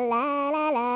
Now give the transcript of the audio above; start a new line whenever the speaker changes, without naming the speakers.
la la La la